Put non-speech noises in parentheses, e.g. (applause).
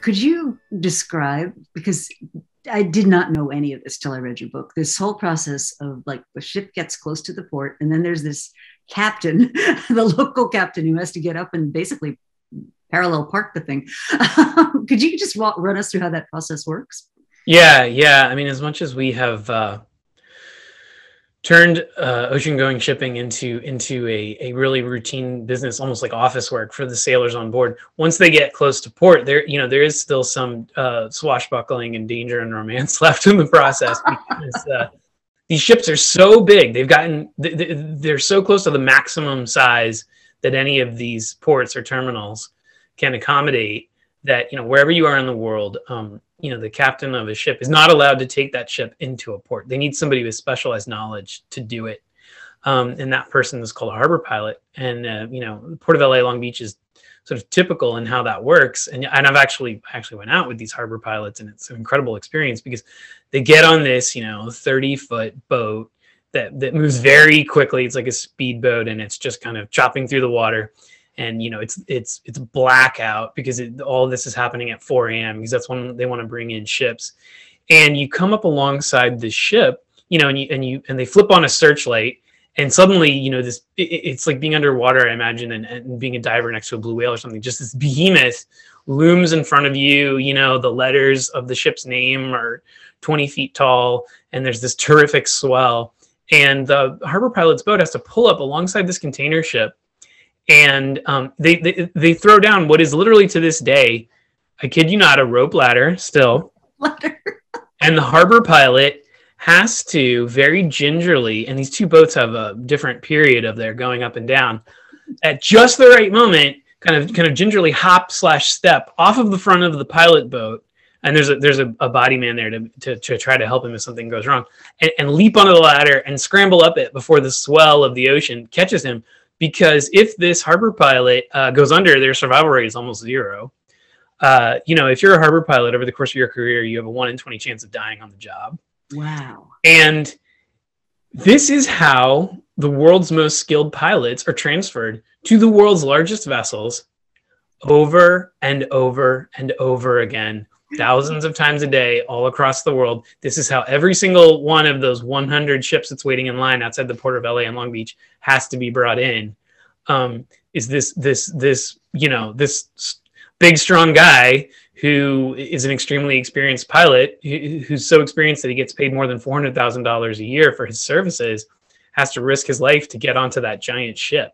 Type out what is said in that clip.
could you describe because I did not know any of this till I read your book. This whole process of like the ship gets close to the port, and then there's this captain, (laughs) the local captain, who has to get up and basically parallel park the thing. (laughs) Could you just walk, run us through how that process works? Yeah, yeah. I mean, as much as we have uh, turned uh, ocean going shipping into into a, a really routine business almost like office work for the sailors on board. Once they get close to port there you know there is still some uh, swashbuckling and danger and romance (laughs) left in the process because uh, these ships are so big. They've gotten they're so close to the maximum size that any of these ports or terminals can accommodate that you know wherever you are in the world um, you know the captain of a ship is not allowed to take that ship into a port. They need somebody with specialized knowledge to do it. Um, and that person is called a harbor pilot. And uh, you know the port of la long beach is sort of typical in how that works. And, and i've actually actually went out with these harbor pilots and it's an incredible experience because they get on this you know 30 foot boat that, that moves very quickly. It's like a speedboat and it's just kind of chopping through the water and you know it's it's it's blackout because it, all this is happening at 4 a.m. because that's when they want to bring in ships, and you come up alongside the ship, you know, and you and you and they flip on a searchlight, and suddenly you know this it, it's like being underwater, I imagine, and, and being a diver next to a blue whale or something. Just this behemoth looms in front of you. You know, the letters of the ship's name are 20 feet tall, and there's this terrific swell. And the harbor pilot's boat has to pull up alongside this container ship and um, they, they they throw down what is literally to this day, I kid you not, a rope ladder still. (laughs) Ladder. and the harbor pilot has to very gingerly, and these two boats have a different period of their going up and down, at just the right moment, kind of kind of gingerly hop slash step off of the front of the pilot boat. And there's a there's a, a body man there to, to, to try to help him if something goes wrong, and, and leap onto the ladder and scramble up it before the swell of the ocean catches him because if this harbor pilot uh, goes under, their survival rate is almost zero. Uh, you know, if you're a harbor pilot over the course of your career, you have a one in 20 chance of dying on the job. Wow. And this is how the world's most skilled pilots are transferred to the world's largest vessels over and over and over again thousands of times a day all across the world. This is how every single one of those 100 ships that's waiting in line outside the port of LA and Long Beach has to be brought in. Um, is this this this you know this big strong guy who is an extremely experienced pilot who's so experienced that he gets paid more than four hundred thousand dollars a year for his services has to risk his life to get onto that giant ship.